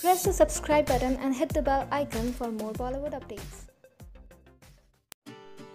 Press the subscribe button and hit the bell icon for more Bollywood updates.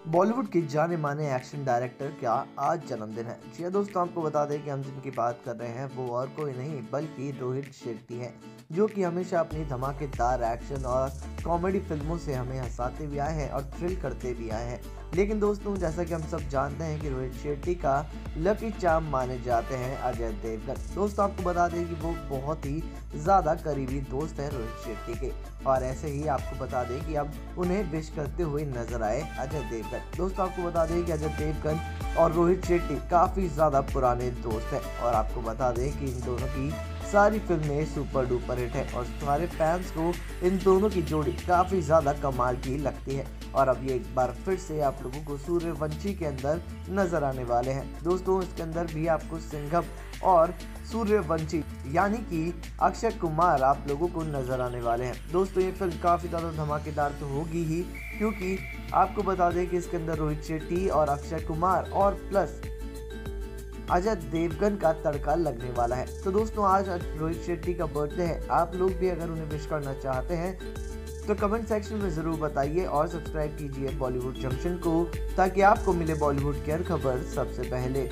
Bollywood के जाने माने action director का आज जन्मदिन है। जी हाँ दोस्तों, आपको बता दें कि हम जिनकी बात कर रहे हैं, वो और कोई नहीं, बल्कि रोहित शेट्टी हैं, जो कि हमेशा अपनी धमाकेदार एक्शन और कॉमेडी फ़िल्मों से हमें हंसाते भी आए हैं और थ्रिल करते भी आए हैं। लेकिन दोस्तों, जैसा कि हम सब जानते हैं कि रोहित शेट्टी का लकी चाम माने जाते हैं अजय देवगन। दोस्तों, आपको बता दें कि वो बहुत ही ज़्यादा करीबी दोस्त हैं रोहित शेट्टी के। और ऐसे ही आपको बता दें कि अब उन्हें विश करते हुए नज़र आए अजय देवगन। दोस्तों, आपको बता दें कि अजय देवगन और रोहित शेट्टी काफ़ी ज़्यादा पुराने दोस्त हैं और आपको बता दें कि इन दोनों की सारी फ़िल्में सुपर डुपर हिट है और सारे फैंस को इन दोनों की जोड़ी काफ़ी ज़्यादा कमाल की लगती है। और अब ये एक बार फिर से आप लोगों को सूर्यवंशी के अंदर नज़र आने वाले हैं। दोस्तों, इसके अंदर भी आपको सिंघम और सूर्यवंशी यानी कि अक्षय कुमार आप लोगों को नज़र आने वाले हैं। दोस्तों, ये फ़िल्म काफ़ी ज़्यादा धमाकेदार तो होगी ही, क्योंकि आपको बता दें कि इसके अंदर रोहित शेट्टी और अक्षय कुमार और प्लस अजय देवगन का तड़का लगने वाला है तो दोस्तों, आज रोहित शेट्टी का बर्थडे है आप लोग भी अगर उन्हें विश करना चाहते हैं तो कमेंट सेक्शन में ज़रूर बताइए और सब्सक्राइब कीजिए बॉलीवुड जंक्शन को, ताकि आपको मिले बॉलीवुड की हर खबर सबसे पहले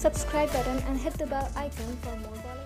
subscribe button and hit the bell icon for more.